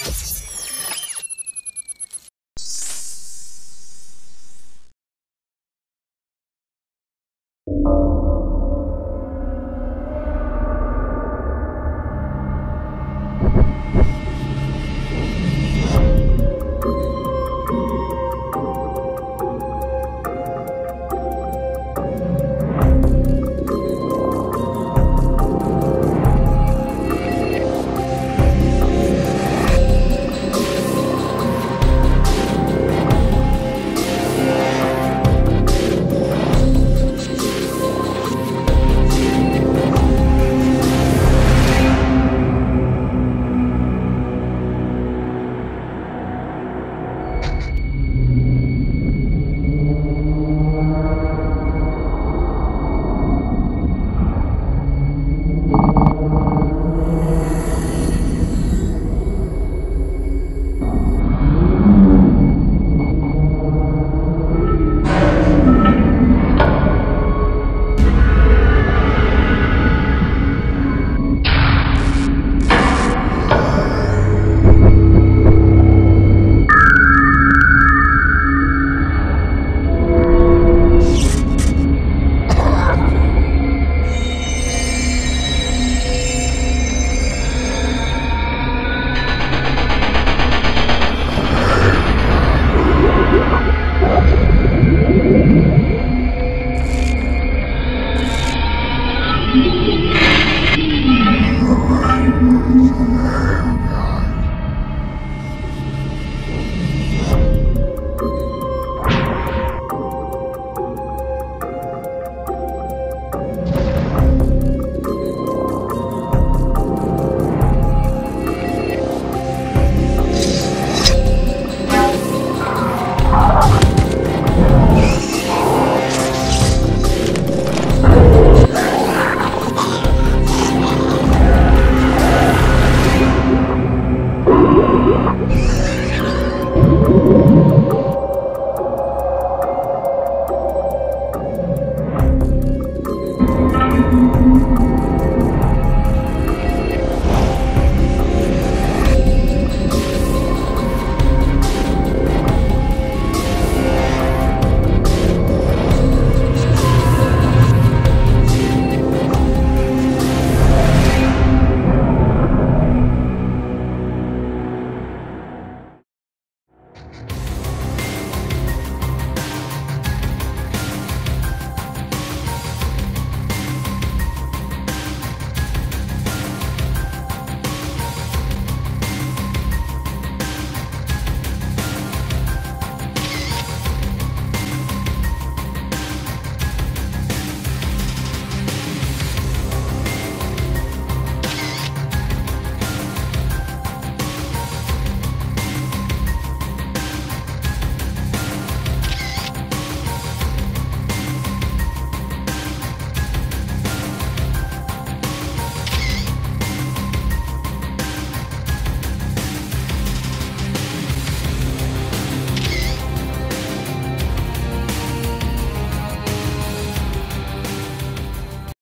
you